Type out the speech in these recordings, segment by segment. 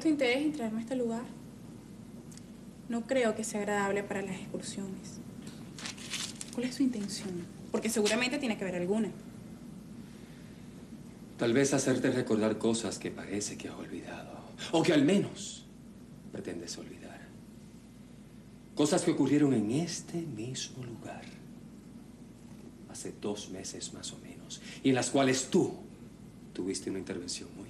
tu interés en traerme a este lugar? No creo que sea agradable para las excursiones. ¿Cuál es tu intención? Porque seguramente tiene que haber alguna. Tal vez hacerte recordar cosas que parece que has olvidado. O que al menos pretendes olvidar. Cosas que ocurrieron en este mismo lugar. Hace dos meses más o menos. Y en las cuales tú tuviste una intervención muy.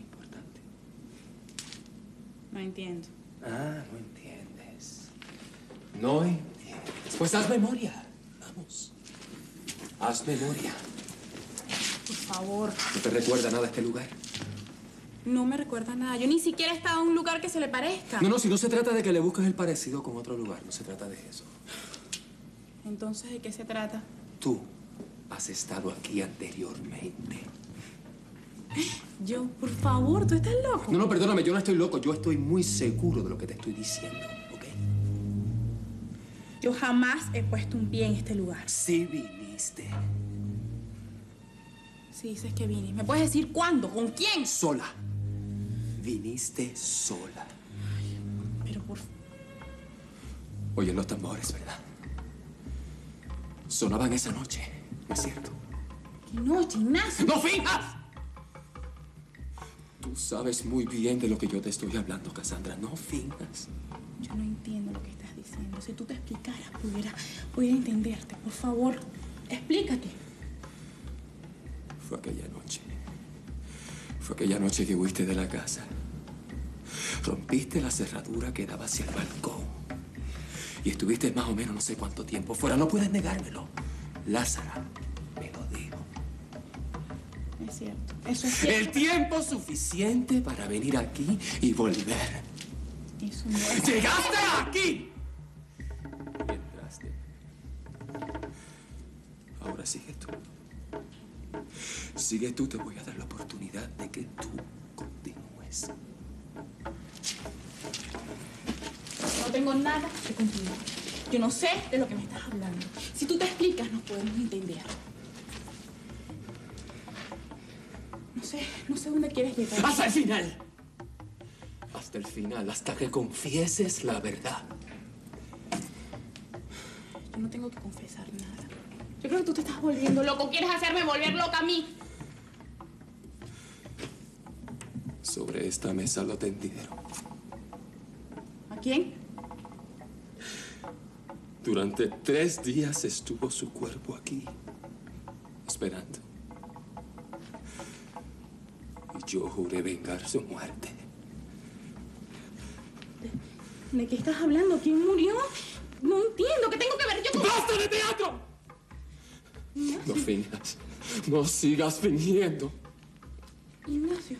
No entiendo. Ah, no entiendes. No entiendes. Pues haz memoria. Vamos. Haz memoria. Por favor. ¿No te recuerda nada este lugar? No me recuerda nada. Yo ni siquiera he estado en un lugar que se le parezca. No, no, si no se trata de que le busques el parecido con otro lugar. No se trata de eso. Entonces, ¿de qué se trata? Tú has estado aquí anteriormente. Yo, por favor, tú estás loco. No, no, perdóname, yo no estoy loco. Yo estoy muy seguro de lo que te estoy diciendo, ¿ok? Yo jamás he puesto un pie en este lugar. Sí viniste. Si dices que vine, ¿me puedes decir cuándo? ¿Con quién? Sola. Viniste sola. Pero por Oye, los tambores, ¿verdad? Sonaban esa noche, ¿no es cierto? qué noche, Ignacio. ¡No finjas! Tú sabes muy bien de lo que yo te estoy hablando, Cassandra. No finjas. Yo no entiendo lo que estás diciendo. Si tú te explicaras, pudiera, pudiera entenderte. Por favor, explícate. Fue aquella noche. Fue aquella noche que huiste de la casa. Rompiste la cerradura que daba hacia el balcón. Y estuviste más o menos no sé cuánto tiempo fuera. No puedes negármelo. Lázara. Es cierto. Eso es cierto. El tiempo suficiente para venir aquí y volver. Eso no es. ¡Llegaste aquí! Y entraste. Ahora sigue tú. Sigue tú, te voy a dar la oportunidad de que tú continúes. No tengo nada que continuar. Yo no sé de lo que me estás hablando. Si tú te explicas, nos podemos entender. No sé, dónde quieres llegar. ¡Hasta el final! Hasta el final, hasta que confieses la verdad. Yo no tengo que confesar nada. Yo creo que tú te estás volviendo loco. ¿Quieres hacerme volver loca a mí? Sobre esta mesa lo tendieron. ¿A quién? Durante tres días estuvo su cuerpo aquí, esperando. Yo juré vengar su muerte. ¿De qué estás hablando? ¿Quién murió? No entiendo. ¿Qué tengo que ver yo con... ¡Basta de teatro! No finjas. No sigas fingiendo. Ignacio.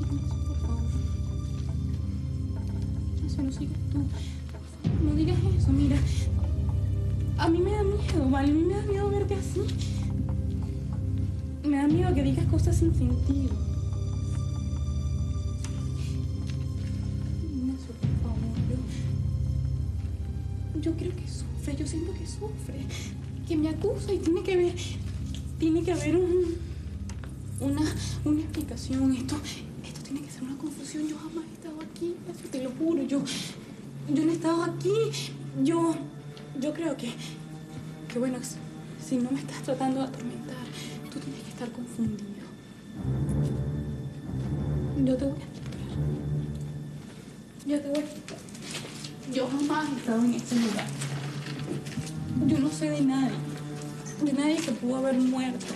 Ignacio, por favor. Ignacio, no sigas tú. Por favor, no digas eso. Mira, a mí me da miedo, ¿vale? A mí me da miedo verte así. Me da miedo que digas cosas sin sentido. Ignacio, por favor, yo... Creo que sufre, yo siento que sufre. Que me acusa y tiene que ver... Tiene que haber un una, una explicación. Esto, esto tiene que ser una confusión. Yo jamás he estado aquí, te lo juro. Yo, yo no he estado aquí. Yo, yo creo que, que bueno, si- no me estás tratando de atormentar, estar confundido. Yo te voy a explicar. Yo te voy a explicar. Yo jamás he estado en este lugar. Yo no sé de nadie. De nadie que pudo haber muerto.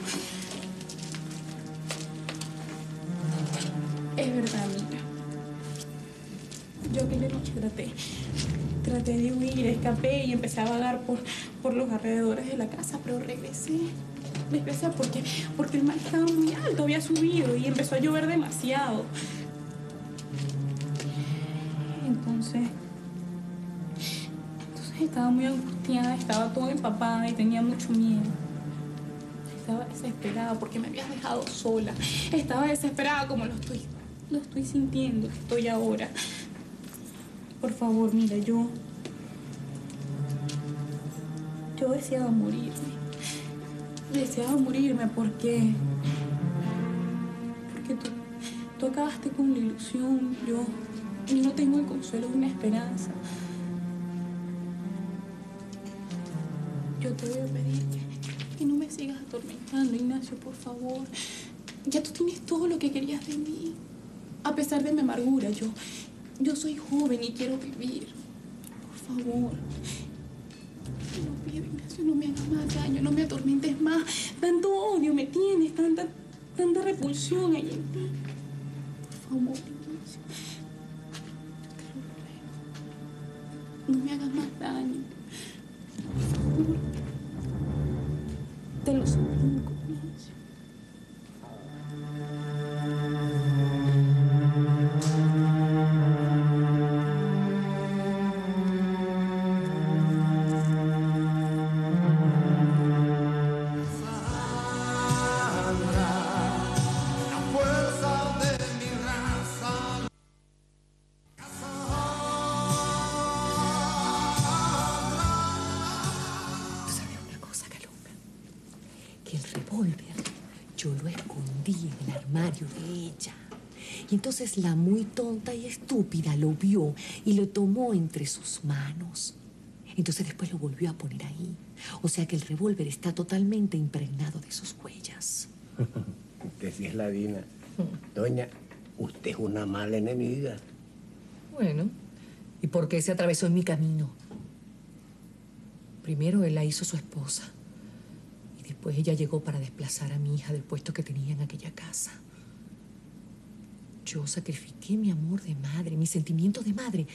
Es verdad, amiga. Yo aquella noche traté, traté de huir, escapé y empecé a vagar por, por los alrededores de la casa, pero regresé. Regresé porque, porque el mar estaba muy alto, había subido y empezó a llover demasiado. Entonces, entonces estaba muy angustiada, estaba toda empapada y tenía mucho miedo. Estaba desesperada porque me habías dejado sola. Estaba desesperada como lo estoy, lo estoy sintiendo, estoy ahora. Por favor, mira, yo. Yo deseaba morirme. Deseaba morirme porque. Porque tú, tú acabaste con la ilusión. Yo, no tengo el consuelo de una esperanza. Yo te voy a pedir que no me sigas atormentando, Ignacio, por favor. Ya tú tienes todo lo que querías de mí. A pesar de mi amargura, yo, yo soy joven y quiero vivir. Por favor. Te lo pido, Ignacio, no me hagas más daño, no me atormentes más. Tanto odio me tienes, tanta, tanta repulsión hay en ti. Por favor, Ignacio. Te lo ruego. No me hagas más daño. Entonces la muy tonta y estúpida lo vio y lo tomó entre sus manos. Entonces después lo volvió a poner ahí. O sea que el revólver está totalmente impregnado de sus huellas. Usted sí es la Dina. Doña, usted es una mala enemiga. Bueno, ¿y por qué se atravesó en mi camino? Primero él la hizo su esposa. Y después ella llegó para desplazar a mi hija del puesto que tenía en aquella casa. Yo sacrifiqué mi amor de madre, mis sentimientos de madre,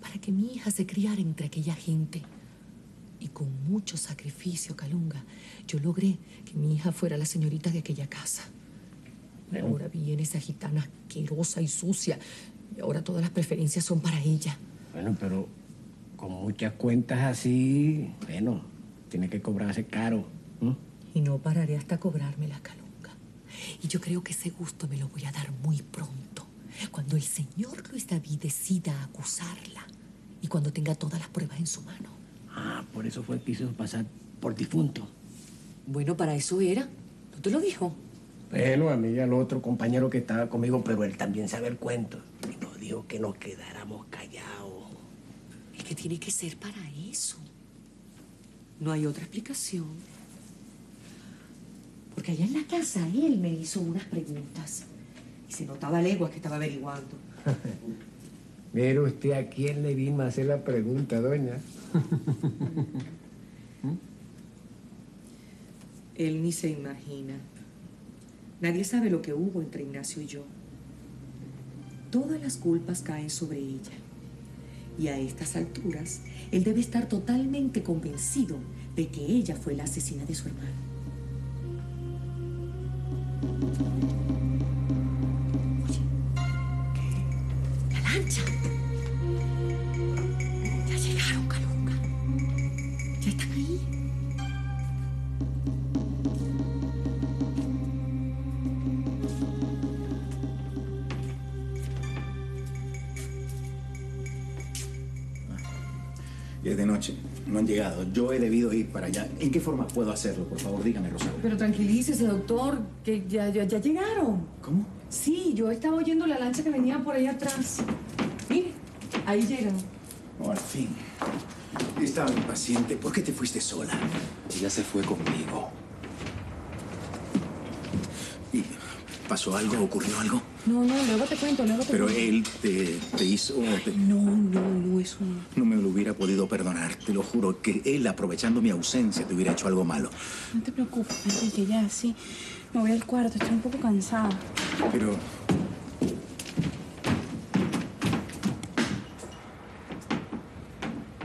para que mi hija se criara entre aquella gente. Y con mucho sacrificio, Calunga, yo logré que mi hija fuera la señorita de aquella casa. Y ahora viene esa gitana asquerosa y sucia. Y ahora todas las preferencias son para ella. Bueno, pero con muchas cuentas así, bueno, tiene que cobrarse caro. ¿m? Y no pararé hasta cobrarme la calunga. Y yo creo que ese gusto me lo voy a dar muy pronto. Cuando el señor Luis David decida acusarla. Y cuando tenga todas las pruebas en su mano. Ah, por eso fue que hizo pasar por difunto. Bueno, para eso era. ¿No te lo dijo? Bueno, a mí y al otro compañero que estaba conmigo, pero él también sabe el cuento. Y nos dijo que nos quedáramos callados. Es que tiene que ser para eso. No hay otra explicación. Porque allá en la casa él me hizo unas preguntas. Y se notaba a leguas que estaba averiguando. Mire usted a quién le vino a hacer la pregunta, doña. Él ni se imagina. Nadie sabe lo que hubo entre Ignacio y yo. Todas las culpas caen sobre ella. Y a estas alturas, él debe estar totalmente convencido de que ella fue la asesina de su hermano. thank you Yo he debido ir para allá. ¿En qué forma puedo hacerlo? Por favor, dígame, Rosario. Pero tranquilícese, doctor, que ya, ya, ya llegaron. ¿Cómo? Sí, yo estaba oyendo la lancha que venía por ahí atrás. Mire, ahí llegan. Oh, al fin. Estaba impaciente. ¿Por qué te fuiste sola? Ella se fue conmigo. ¿Y pasó algo? ¿Ocurrió algo? No, no, luego te cuento, luego te Pero cuento. él te, te hizo... te- No, no, no, eso no. No me lo hubiera podido perdonar. Te lo juro que él, aprovechando mi ausencia, te hubiera hecho algo malo. No te preocupes, Enrique, ya, sí. Me voy al cuarto, estoy un poco cansada. Pero...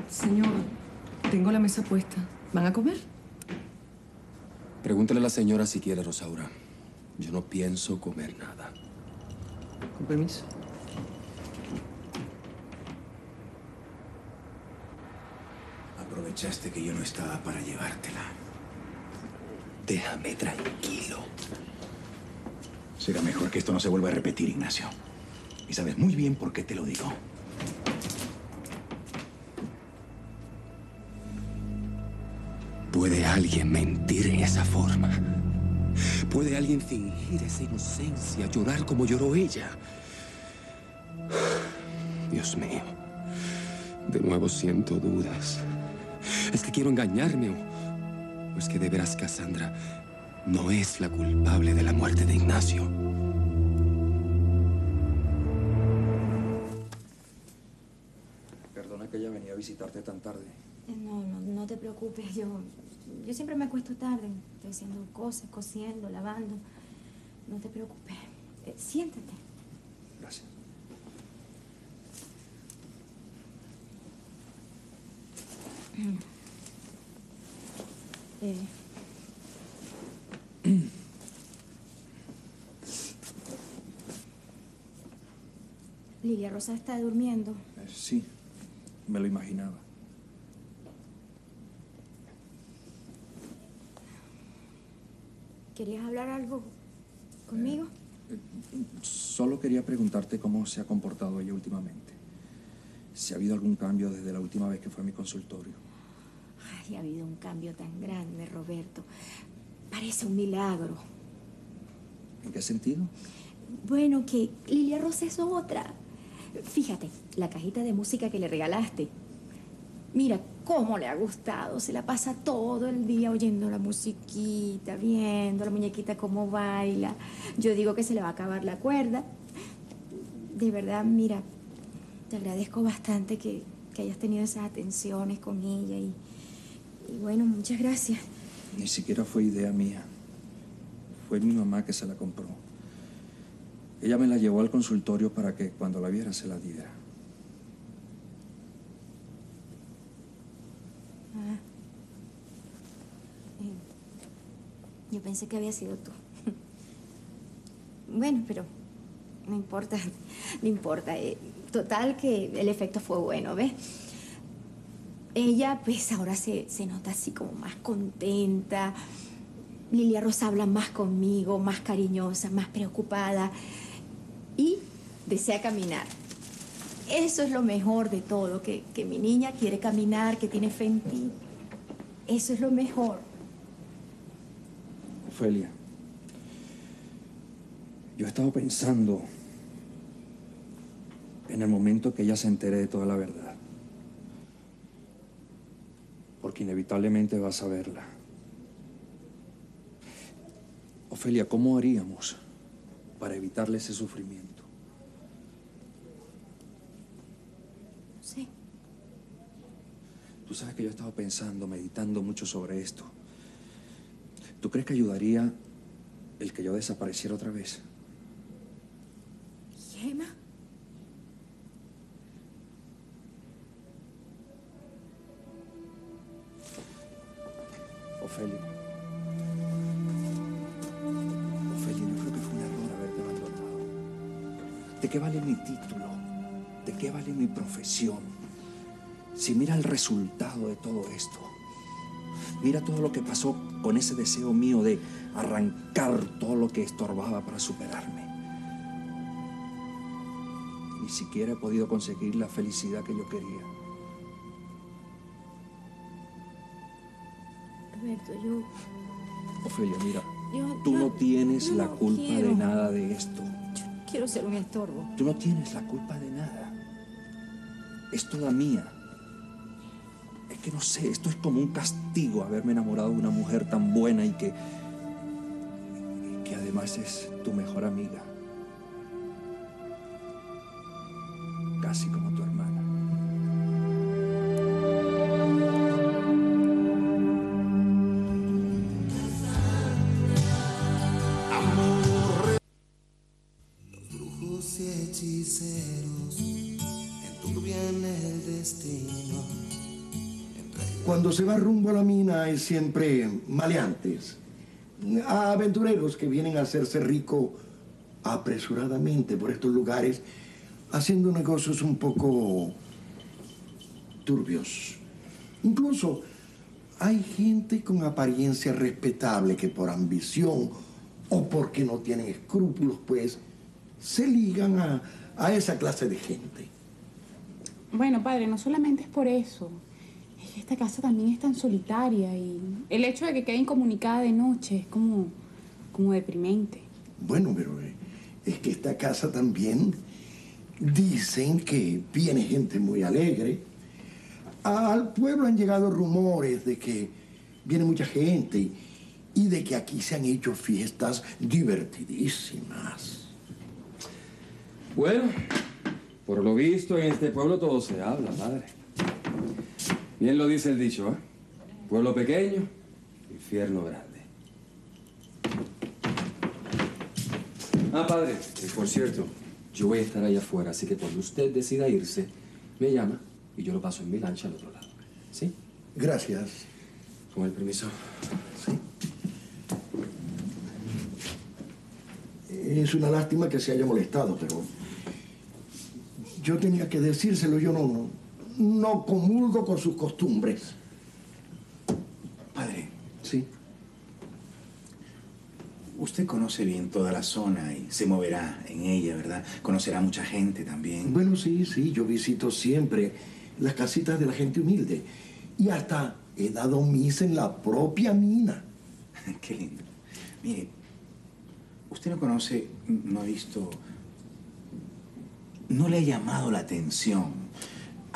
Señor, tengo la mesa puesta. ¿Van a comer? Pregúntale a la señora si quiere, Rosaura. Yo no pienso comer nada. Con permiso. Aprovechaste que yo no estaba para llevártela. Déjame tranquilo. Será mejor que esto no se vuelva a repetir, Ignacio. Y sabes muy bien por qué te lo digo. ¿Puede alguien mentir en esa forma? ¿Puede alguien fingir esa inocencia, llorar como lloró ella? Dios mío, de nuevo siento dudas. ¿Es que quiero engañarme o, es que de veras Cassandra no es la culpable de la muerte de Ignacio? Yo siempre me acuesto tarde. Estoy haciendo cosas, cosiendo, lavando. No te preocupes. Eh, siéntate. Gracias. Eh. Lilia Rosa está durmiendo. Eh, sí, me lo imaginaba. ¿Querías hablar algo conmigo? Solo quería preguntarte cómo se ha comportado ella últimamente. Si ha habido algún cambio desde la última vez que fue a mi consultorio. Ay, ha habido un cambio tan grande, Roberto. Parece un milagro. ¿En qué sentido? Bueno, que Lilia Rosa es otra. Fíjate, la cajita de música que le regalaste. Mira cómo le ha gustado. Se la pasa todo el día oyendo la musiquita, viendo la muñequita cómo baila. Yo digo que se le va a acabar la cuerda. De verdad, mira, te agradezco bastante que, que hayas tenido esas atenciones con ella y, y bueno, muchas gracias. Ni siquiera fue idea mía. Fue mi mamá que se la compró. Ella me la llevó al consultorio para que cuando la viera se la diera. Yo pensé que había sido tú. bueno, pero no importa, no importa. Eh, total que el efecto fue bueno, ¿ves? Ella, pues ahora se, se nota así como más contenta. Lilia Rosa habla más conmigo, más cariñosa, más preocupada. Y desea caminar. Eso es lo mejor de todo, que, que mi niña quiere caminar, que tiene fe en ti. Eso es lo mejor. Ofelia, yo he estado pensando en el momento que ella se entere de toda la verdad. Porque inevitablemente vas a verla. Ofelia, ¿cómo haríamos para evitarle ese sufrimiento? No sé. Tú sabes que yo he estado pensando, meditando mucho sobre esto. ¿Tú crees que ayudaría el que yo desapareciera otra vez? Gemma. Ofelia. Ofelia, yo creo que fue un error haberte abandonado. ¿De qué vale mi título? ¿De qué vale mi profesión? Si mira el resultado de todo esto. Mira todo lo que pasó con ese deseo mío de arrancar todo lo que estorbaba para superarme. Ni siquiera he podido conseguir la felicidad que yo quería. Roberto, yo, Ofelia, mira, yo, tú yo- no tienes la culpa quiero. de nada de esto. Yo quiero ser un estorbo. Tú no tienes la culpa de nada. Es toda mía. Que no sé, esto es como un castigo haberme enamorado de una mujer tan buena y que. que además es tu mejor amiga. Siempre maleantes, aventureros que vienen a hacerse rico apresuradamente por estos lugares, haciendo negocios un poco turbios. Incluso hay gente con apariencia respetable que por ambición o porque no tienen escrúpulos, pues, se ligan a, a esa clase de gente. Bueno, padre, no solamente es por eso. Es que esta casa también es tan solitaria y el hecho de que quede incomunicada de noche es como, como deprimente. Bueno, pero eh, es que esta casa también dicen que viene gente muy alegre. Al pueblo han llegado rumores de que viene mucha gente y, de que aquí se han hecho fiestas divertidísimas. Bueno, por lo visto en este pueblo todo se habla, padre. Bien lo dice el dicho, ¿eh? Pueblo pequeño, infierno grande. Ah, padre, eh, por cierto, yo voy a estar allá afuera, así que cuando usted decida irse, me llama y yo lo paso en mi lancha al otro lado. ¿Sí? Gracias. Con el permiso. Es una lástima que se haya molestado, pero yo tenía que decírselo, yo no, no, comulgo con sus costumbres. Padre, Sí. usted conoce bien toda la zona y se moverá en ella, ¿verdad? Conocerá mucha gente también. Bueno, sí, sí, yo visito siempre las casitas de la gente humilde. Y hasta he dado misa en la propia mina. Qué lindo. Mire, usted no conoce, no ha visto, no le ha llamado la atención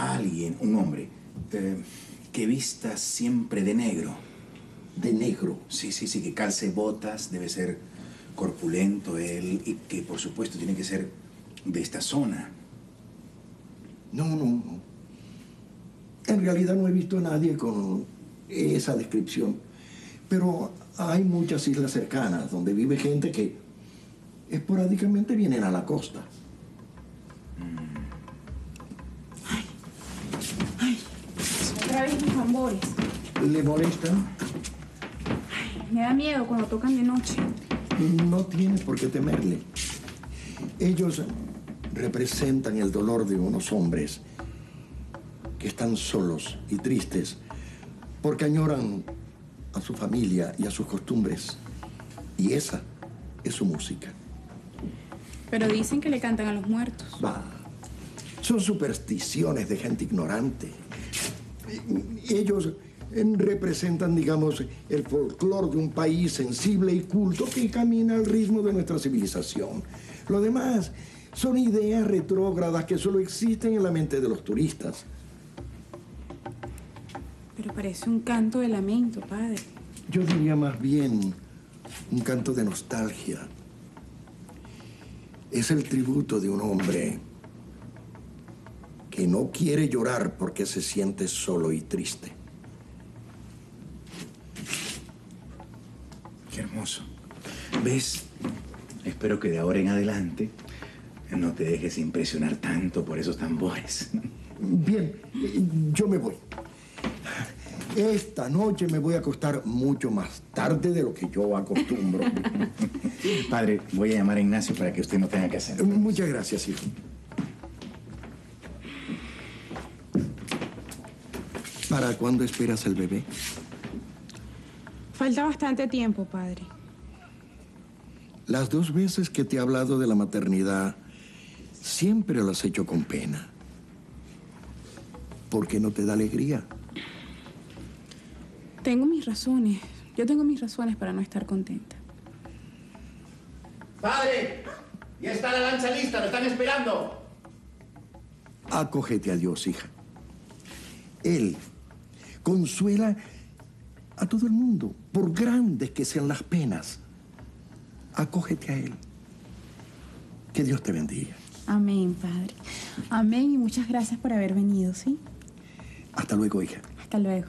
alguien, un hombre, eh, que vista siempre de negro. ¿De negro? Sí, sí, sí, que calce botas, debe ser corpulento él y que por supuesto tiene que ser de esta zona. No, no, no. En realidad no he visto a nadie con esa descripción. Pero hay muchas islas cercanas donde vive gente que esporádicamente vienen a la costa. Otra vez mis tambores. ¿Le molestan? Me da miedo cuando tocan de noche. No tienes por qué temerle. Ellos representan el dolor de unos hombres que están solos y tristes porque añoran a su familia y a sus costumbres. Y esa es su música. Pero dicen que le cantan a los muertos. Va. Son supersticiones de gente ignorante. Ellos eh, representan, digamos, el folclore de un país sensible y culto que camina al ritmo de nuestra civilización. Lo demás son ideas retrógradas que solo existen en la mente de los turistas. Pero parece un canto de lamento, padre. Yo diría más bien un canto de nostalgia. Es el tributo de un hombre que no quiere llorar porque se siente solo y triste. Qué hermoso. ¿Ves? Espero que de ahora en adelante no te dejes impresionar tanto por esos tambores. Bien, yo me voy. Esta noche me voy a acostar mucho más tarde de lo que yo acostumbro. Padre, voy a llamar a Ignacio para que usted no tenga que hacer. Muchas gracias, hijo. ¿Para cuándo esperas el bebé? Falta bastante tiempo, padre. Las dos veces que te he hablado de la maternidad, siempre lo has hecho con pena. ¿Por qué no te da alegría? Tengo mis razones. Yo tengo mis razones para no estar contenta. ¡Padre! Ya está la lancha lista, lo están esperando. Acógete a Dios, hija. Él consuela a todo el mundo, por grandes que sean las penas. Acógete a Él. Que Dios te bendiga. Amén, padre. Amén y muchas gracias por haber venido, ¿sí? Hasta luego, hija. Hasta luego.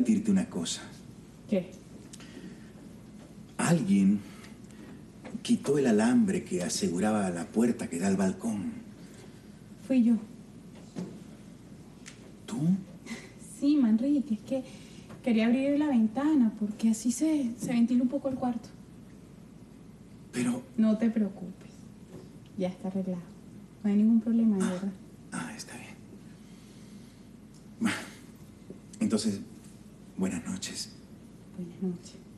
Advertirte una cosa. ¿Qué? Alguien quitó el alambre que aseguraba la puerta que da al balcón. Fui yo. ¿Tú? Sí, Manrique, es que quería abrir la ventana porque así se, se ventila un poco el cuarto. Pero... No te preocupes. Ya está arreglado. No hay ningún problema, de verdad. Ah, está bien. Bueno, entonces, buenas noches. Buenas noches.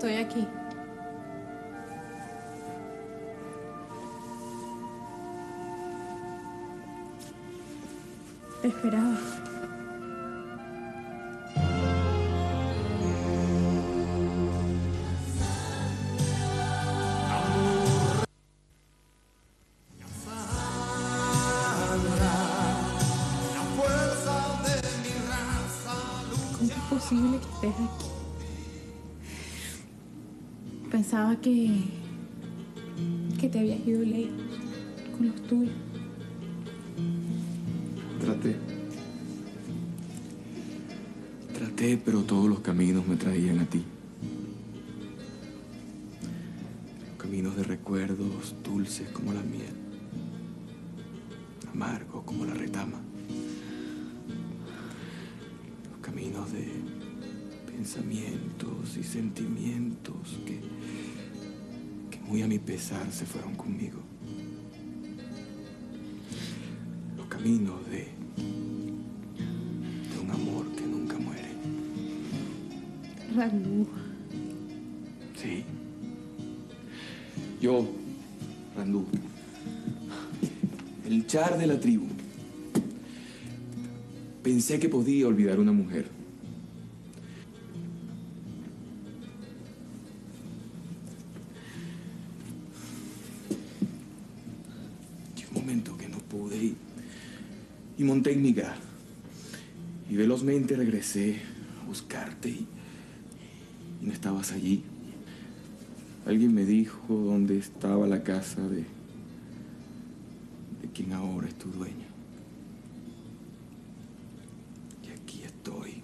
Estoy aquí. Te esperaba. ¿Cómo es posible que estés aquí? Pensaba que. que te habías ido lejos con los tuyos. Traté. Traté, pero todos los caminos me traían a ti. Caminos de recuerdos dulces como la miel, amargos como la retama. Los caminos de pensamientos y sentimientos que muy a mi pesar se fueron conmigo. Los caminos de, de un amor que nunca muere. Ranú. Sí. Yo, Randú, el char de la tribu, pensé que podía olvidar una mujer. Gar. Y velozmente regresé a buscarte y, y no estabas allí. Alguien me dijo dónde estaba la casa de, de quien ahora es tu dueño. Y aquí estoy.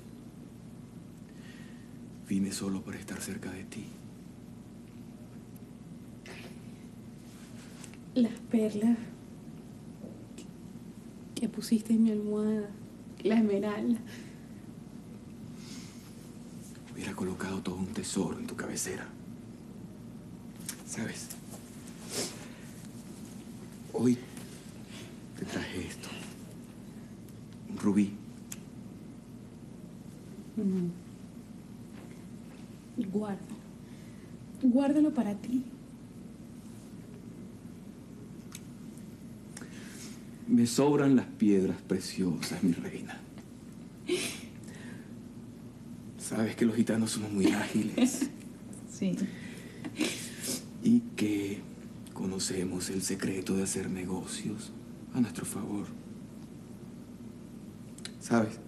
Vine solo para estar cerca de ti. Las perlas que pusiste en mi almohada. La esmeralda. Hubiera colocado todo un tesoro en tu cabecera. ¿Sabes? Hoy te traje esto. Un rubí. Mm. Guárdalo. Guárdalo para ti. Me sobran las piedras preciosas, mi reina. Sabes que los gitanos somos muy ágiles Sí. y que conocemos el secreto de hacer negocios a nuestro favor. ¿Sabes?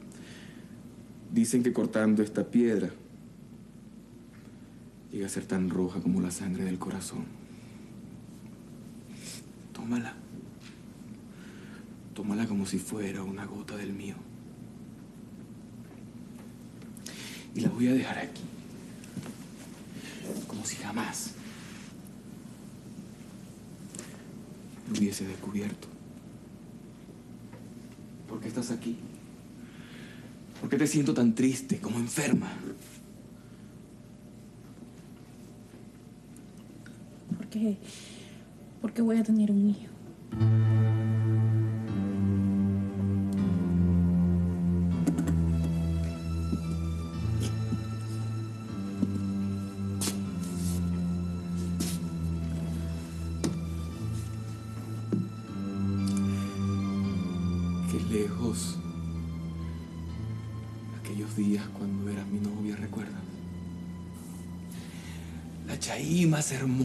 Dicen que cortando esta piedra llega a ser tan roja como la sangre del corazón. Tómala. Tómala como si fuera una gota del mío. Y la voy a dejar aquí. Como si jamás me hubiese descubierto. ¿Por qué estás aquí? ¿Por qué te siento tan triste, como enferma? Porque, porque voy a tener un hijo.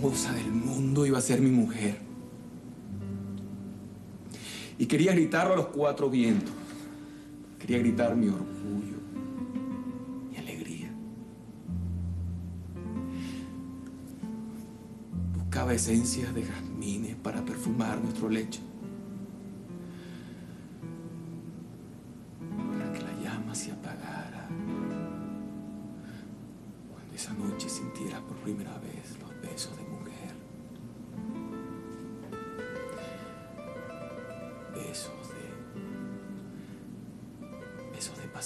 Hermosa del mundo iba a ser mi mujer. Y quería gritarlo a los cuatro vientos. Quería gritar mi orgullo, mi alegría. Buscaba esencias de jazmines para perfumar nuestro lecho.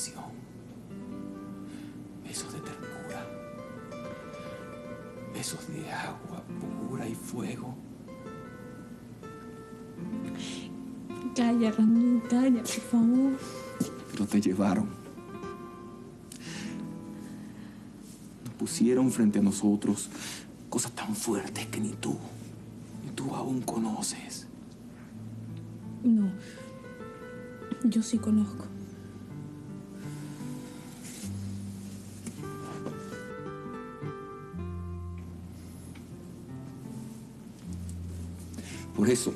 De... Besos de ternura. Besos de agua pura y fuego. Calla, Randu, calla, por favor. pero te llevaron. Nos pusieron frente a nosotros cosas tan fuertes que ni tú, ni tú aún conoces. No. Yo sí conozco. Por eso,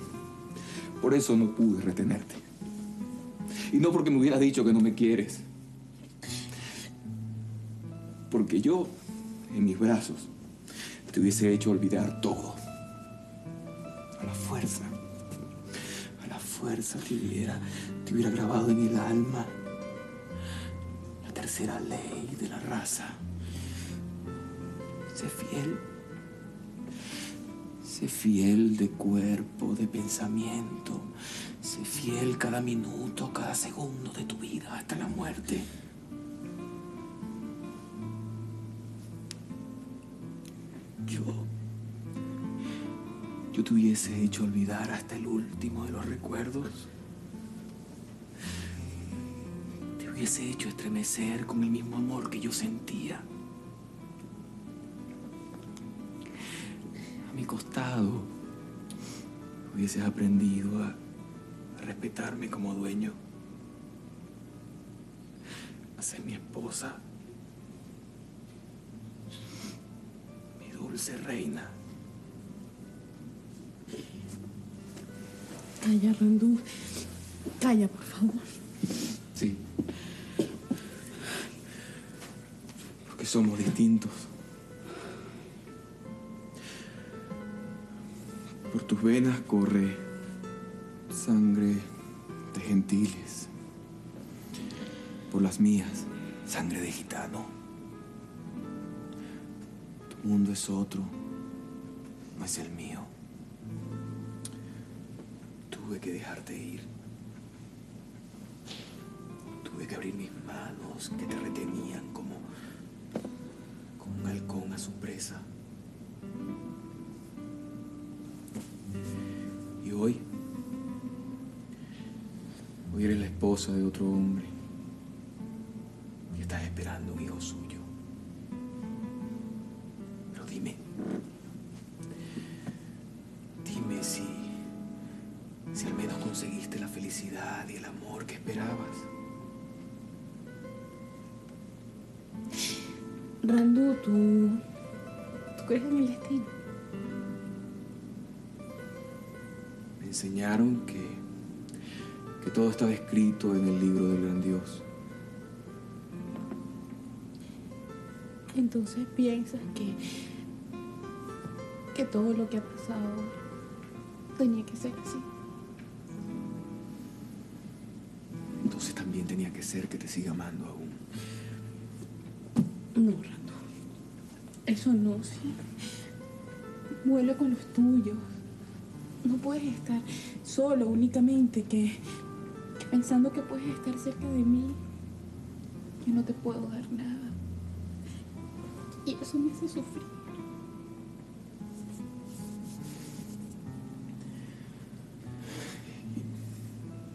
por eso no pude retenerte. Y no porque me hubieras dicho que no me quieres. Porque yo, en mis brazos, te hubiese hecho olvidar todo. A la fuerza. A la fuerza te hubiera, te hubiera grabado en el alma la tercera ley de la raza. Sé fiel. Sé fiel de cuerpo, de pensamiento. Sé fiel cada minuto, cada segundo de tu vida hasta la muerte. Yo. Yo te hubiese hecho olvidar hasta el último de los recuerdos. Te hubiese hecho estremecer con el mismo amor que yo sentía. Costado hubieses aprendido a, a respetarme como dueño, a ser mi esposa, mi dulce reina. Calla, Randu. Calla, por favor. Sí. Porque somos distintos. Por tus venas corre sangre de gentiles. Por las mías, sangre de gitano. Tu mundo es otro, no es el mío. Tuve que dejarte ir. Tuve que abrir mis manos que te retenían como, como un halcón a su presa. Esposa de otro hombre y estás esperando un hijo suyo. Pero dime, dime si, si al menos conseguiste la felicidad y el amor que esperabas. Randu, tú. ¿Tú crees en el destino? Me enseñaron que, que todo estaba escrito en el libro del gran Dios. Entonces piensas que, que todo lo que ha pasado tenía que ser así. Entonces también tenía que ser que te siga amando aún. No, Rando. Eso no, sí. Vuelo con los tuyos. No puedes estar solo únicamente que, que pensando que puedes estar cerca de mí. Yo no te puedo dar nada. Y eso me hace sufrir.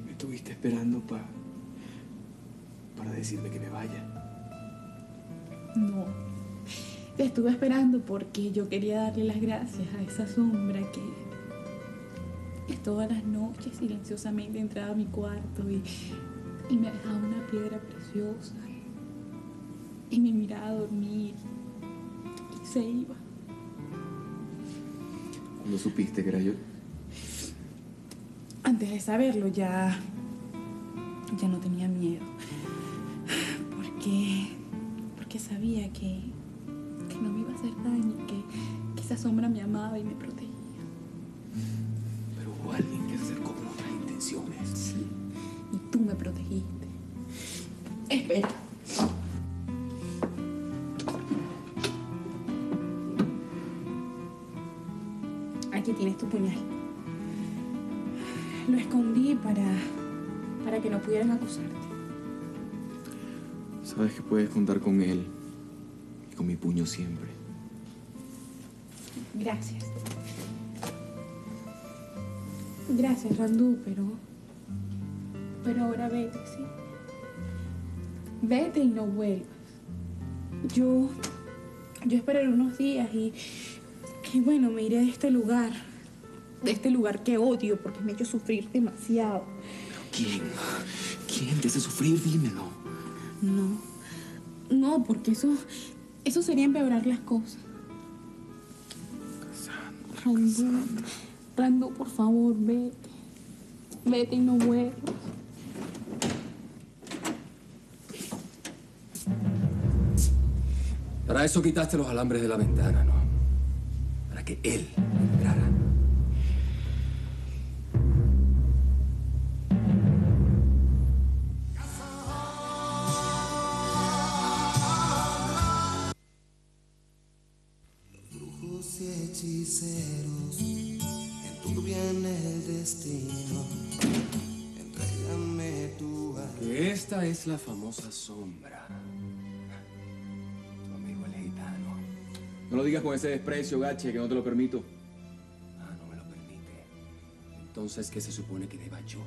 Me estuviste esperando pa- para decirme que me vaya. No. Te estuve esperando porque yo quería darle las gracias a esa sombra que todas las noches silenciosamente entraba a mi cuarto y, y me dejaba una piedra preciosa. Y me miraba a dormir y se iba. Cuando supiste que era yo. Antes de saberlo ya, ya no tenía miedo. Porque, porque sabía que, que no me iba a hacer daño, que, que esa sombra me amaba y me protegía. Alguien que se acercó con otras intenciones. Sí. Y tú me protegiste. Espera. Aquí tienes tu puñal. Lo escondí para, para que no pudieran acusarte. Sabes que puedes contar con él y con mi puño siempre. Gracias. Gracias, Randú, pero. Pero ahora vete, ¿sí? Vete y no vuelvas. Yo. Yo esperaré unos días y. Y bueno, me iré de este lugar. De este lugar que odio porque me ha hecho sufrir demasiado. ¿Quién? ¿Quién te hace sufrir? Dímelo. No. No, porque eso. Eso sería empeorar las cosas. Randú. Randú, por favor, vete. Vete y no vuelvas. Para eso quitaste los alambres de la ventana, ¿no? Para que él entrara. Famosa sombra. Tu amigo el gitano. No lo digas con ese desprecio, Gache, que no te lo permito. Ah, no me lo permite. Entonces, ¿qué se supone que deba yo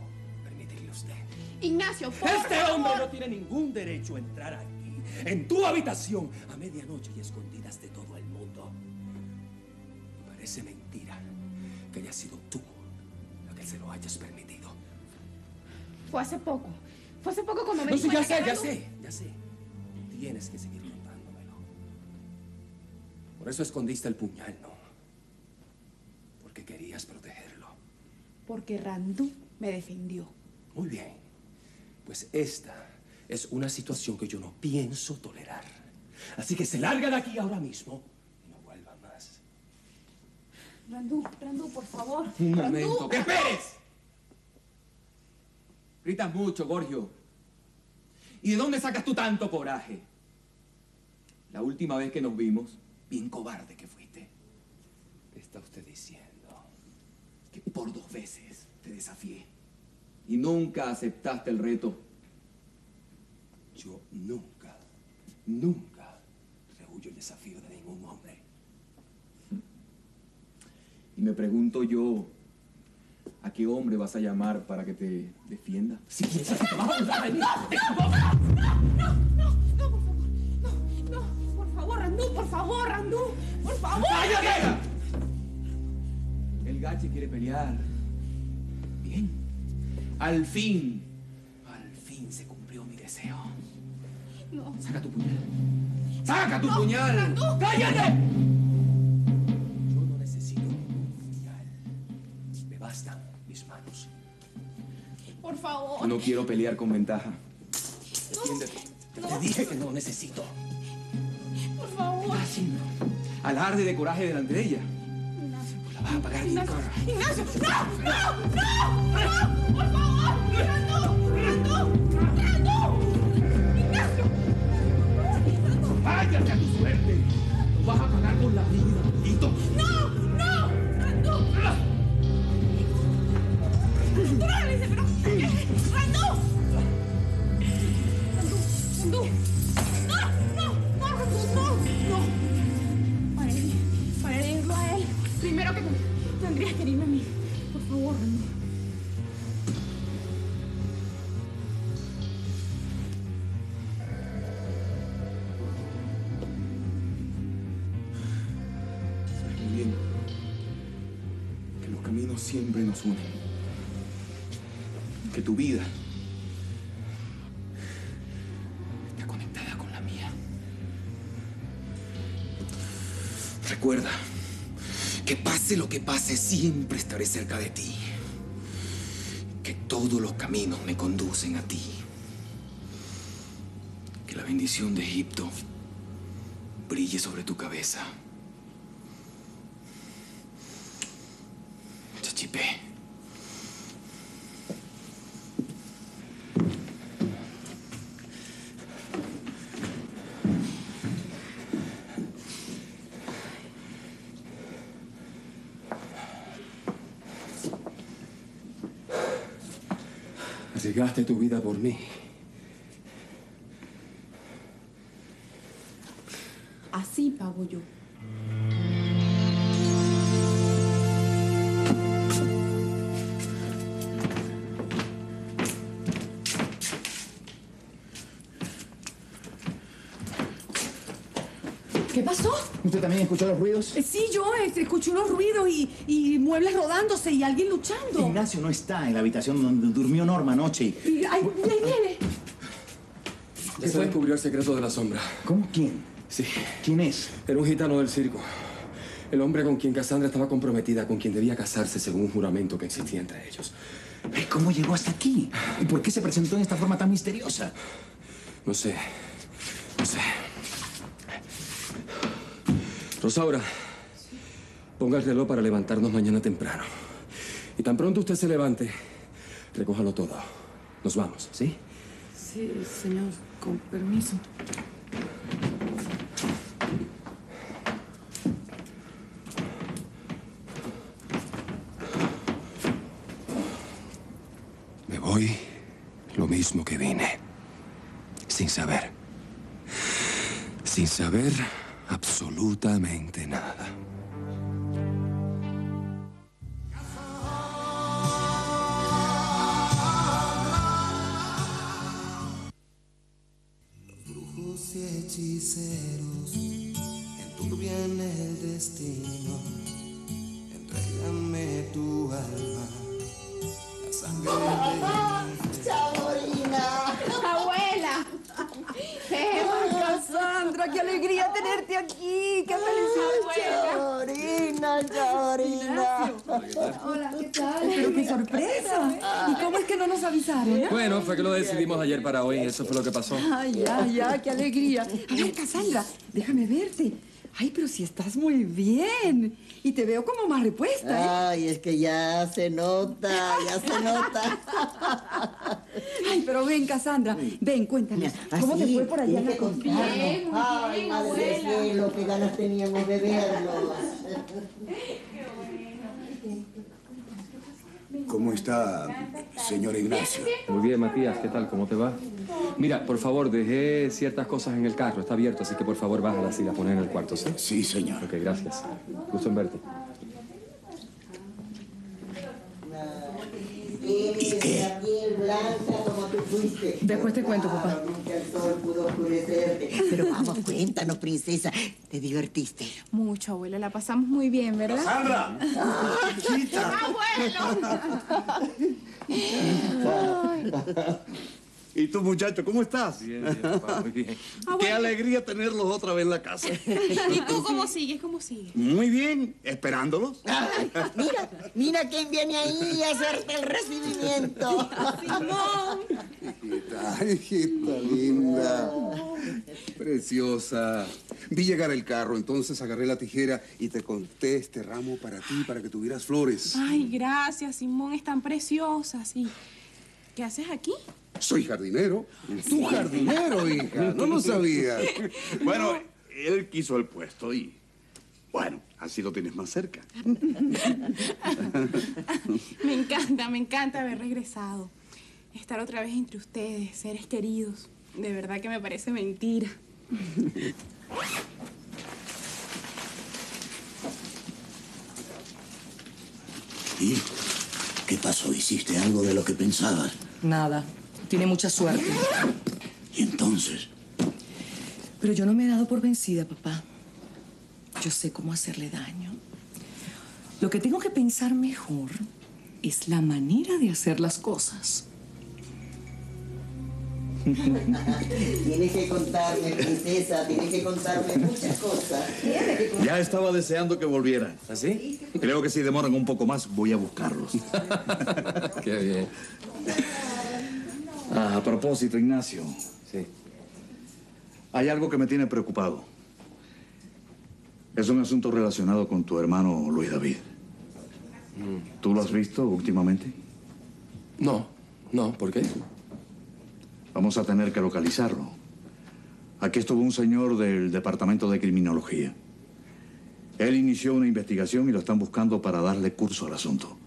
permitirle a usted? Ignacio, por Este favor. hombre no tiene ningún derecho a entrar aquí, en tu habitación, a medianoche y escondidas de todo el mundo. Parece mentira que haya sido tú la que se lo hayas permitido. Fue hace poco. Fue hace poco cuando me No, sí, ya sé, ya sé, ya sé. Tienes que seguir contándomelo. Por eso escondiste el puñal, ¿no? Porque querías protegerlo. Porque Randú me defendió. Muy bien. Pues esta es una situación que yo no pienso tolerar. Así que se larga de aquí ahora mismo y no vuelva más. Randú, Randú, por favor. Un momento. ¡Que Randú. esperes! Gritas mucho, Gorgio. ¿Y de dónde sacas tú tanto coraje? La última vez que nos vimos, bien cobarde que fuiste. ¿Qué está usted diciendo? Que por dos veces te desafié. Y nunca aceptaste el reto. Yo nunca, nunca rehuyo el desafío de ningún hombre. Y me pregunto yo, ¿a qué hombre vas a llamar para que te defienda? Si piensas que te a mí, No, no, no, por favor. No, no, por favor, Randú, por favor, Randú. Por favor. ¡Cállate! El gache quiere pelear. Bien. Al fin, al fin se cumplió mi deseo. No. Saca tu puñal. ¡Saca tu No, puñal! Randú. ¡Cállate! No quiero pelear con ventaja. Te dije que no necesito. Por favor. Así no. Alarde de coraje delante de ella. Pues la vas a pagar Ignacio, cara. Ignacio, no, no, no, no, por favor, Randú, Randú, Randú, Ignacio. ¡Váyate a tu suerte! Lo vas a pagar con la vida, siempre nos unen. Que tu vida está conectada con la mía. Recuerda que pase lo que pase, siempre estaré cerca de ti. Que todos los caminos me conducen a ti. Que la bendición de Egipto brille sobre tu cabeza. Arriesgaste tu vida por mí. ¿Usted también escuchó los ruidos? Eh, Sí, yo este, escuché unos ruidos y, y muebles rodándose y alguien luchando. Ignacio no está en la habitación donde durmió Norma anoche. Y, ay, y ahí viene. Ya se descubrió el secreto de la sombra. ¿Cómo? ¿Quién? Sí. ¿Quién es? Era un gitano del circo. El hombre con quien Cassandra estaba comprometida, con quien debía casarse según un juramento que existía entre ellos. ¿Cómo llegó hasta aquí? ¿Y por qué se presentó en esta forma tan misteriosa? No sé. No sé. Rosaura, ponga el reloj para levantarnos mañana temprano. Y tan pronto usted se levante, recójalo todo. Nos vamos, ¿sí? Sí, señor, con permiso. Me voy lo mismo que vine. Sin saber. Sin saber absolutamente nada. brujos y hechiceros enturbian el destino. Entrégame tu alma, la sangre de ¡Qué alegría tenerte aquí! ¡Qué felicidad! ¡Chaborina, Chaborina! Hola, ¿qué tal? ¡Pero qué sorpresa! ¿Y cómo es que no nos avisaron? Bueno, fue que lo decidimos ayer para hoy. Eso fue lo que pasó. Ay, ya, ya, qué alegría. A ver, Cassandra, déjame verte. Ay, pero si estás muy bien. Y te veo como más repuesta, ¿eh? Ay, es que ya se nota, ya se nota. Ay, pero ven, Cassandra. Ven, cuéntame. ¿Cómo te fue por allá en la que cocina? Ay, madre del cielo, qué ganas teníamos de verlos. ¿Cómo está, señor Ignacio? Muy bien, Matías, ¿qué tal? ¿Cómo te va? Mira, por favor, dejé ciertas cosas en el carro. Está abierto, así que por favor bájalas y las pones en el cuarto, ¿sí? Sí, señor. Ok, gracias. Gusto en verte. ¿Y qué? Tú fuiste. Después te cuento, papá. Nunca el sol pudo oscurecerte. Pero vamos, cuéntanos, princesa. ¿Te divertiste? Mucho, abuela, la pasamos muy bien, ¿verdad? ¡Sandra! ¿Y tú, muchacho, cómo estás? Bien, bien, papá, muy bien. Qué alegría tenerlos otra vez en la casa. ¿Y tú cómo sigues? ¿Cómo sigues? Muy bien, esperándolos. Ay, mira, mira quién viene ahí a hacerte el recibimiento. Simón. Hijita, hijita linda. Preciosa. Vi llegar el carro, entonces agarré la tijera y te conté este ramo para ti, para que tuvieras flores. Ay, gracias, Simón, están preciosas. ¿Y qué haces aquí? Soy jardinero. Tu jardinero, hija. No lo sabías. Bueno, él quiso el puesto y... Bueno, así lo tienes más cerca. Me encanta, me encanta haber regresado. Estar otra vez entre ustedes, seres queridos. De verdad que me parece mentira. ¿Y qué pasó? ¿Hiciste algo de lo que pensabas? Nada. Tiene mucha suerte. ¿Y entonces? Pero yo no me he dado por vencida, papá. Yo sé cómo hacerle daño. Lo que tengo que pensar mejor es la manera de hacer las cosas. Tienes que contarme, princesa, tienes que contarme muchas cosas. Tienes que contarme. Ya estaba deseando que volvieran. ¿Así? Creo que si demoran un poco más, voy a buscarlos. Qué bien. Ah, a propósito, Ignacio. Sí. Hay algo que me tiene preocupado. Es un asunto relacionado con tu hermano Luis David. ¿Tú lo has visto últimamente? No, no, ¿por qué? Vamos a tener que localizarlo. Aquí estuvo un señor del Departamento de Criminología. Él inició una investigación y lo están buscando para darle curso al asunto.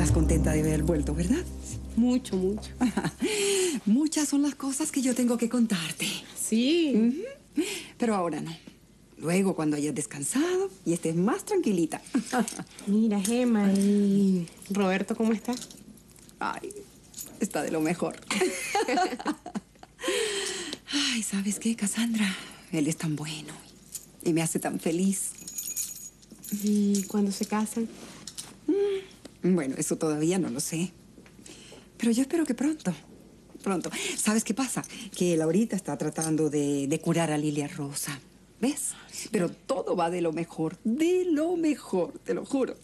Estás contenta de haber vuelto, ¿verdad? Mucho, mucho. Muchas son las cosas que yo tengo que contarte. Sí. Pero ahora no. Luego, cuando hayas descansado y estés más tranquilita. Mira, Gemma, ¿y Roberto cómo está? Ay, está de lo mejor. Ay, ¿sabes qué, Cassandra? Él es tan bueno y me hace tan feliz. ¿Y cuando se casan? Mm, Bueno, eso todavía no lo sé. Pero yo espero que pronto. Pronto. ¿Sabes qué pasa? Que él ahorita está tratando de, de curar a Lilia Rosa. ¿Ves? Pero todo va de lo mejor. De lo mejor, te lo juro.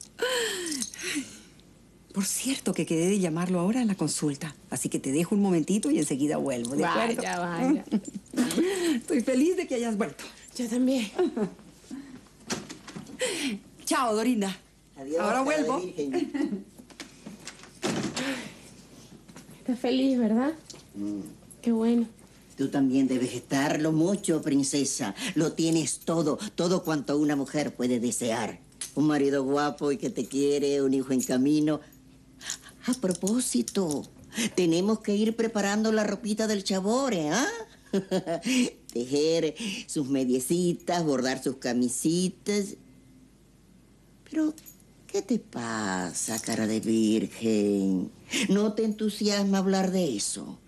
Por cierto, que quedé de llamarlo ahora a la consulta. Así que te dejo un momentito y enseguida vuelvo, ¿de acuerdo? Vaya, vaya. Estoy feliz de que hayas vuelto. Yo también. Chao, Dorinda. Adiós, Ahora vuelvo. virgen. Estás feliz, ¿verdad? Qué bueno. Tú también debes estarlo mucho, princesa. Lo tienes todo, todo cuanto una mujer puede desear. Un marido guapo y que te quiere, un hijo en camino. A propósito, tenemos que ir preparando la ropita del chabore, ¿ah? Tejer sus mediecitas, bordar sus camisitas. Pero, ¿qué te pasa, cara de virgen? ¿No te entusiasma hablar de eso?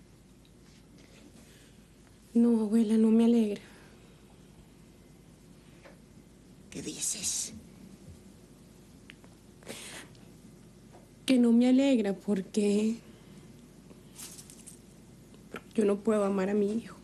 No, abuela, no me alegra. ¿Qué dices? Que no me alegra porque yo no puedo amar a mi hijo.